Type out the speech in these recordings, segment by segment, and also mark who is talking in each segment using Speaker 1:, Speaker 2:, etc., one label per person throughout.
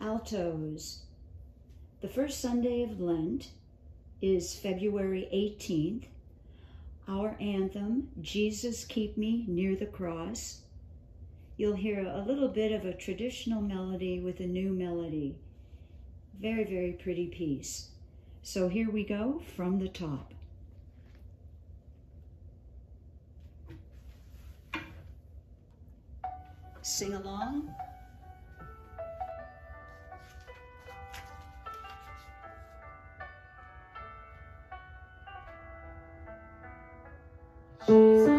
Speaker 1: altos. The first Sunday of Lent is February 18th. Our anthem, Jesus Keep Me Near the Cross. You'll hear a little bit of a traditional melody with a new melody. Very, very pretty piece. So here we go from the top. Sing along. Jesus.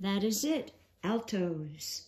Speaker 1: That is it, altos.